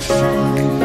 fiction.